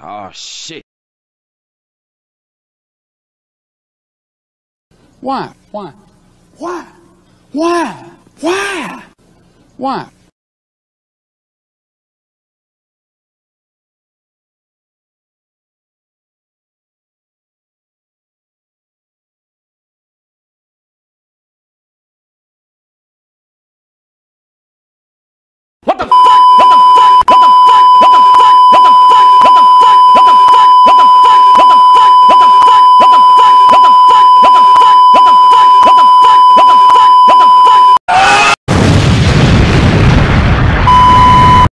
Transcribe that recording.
Oh shit. Why? Why? Why? Why? Why? Why?